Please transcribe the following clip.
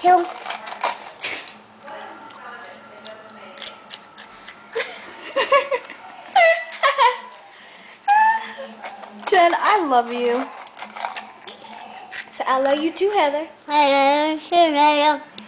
Chill. Jen, I love you. So I love you too, Heather. I love you.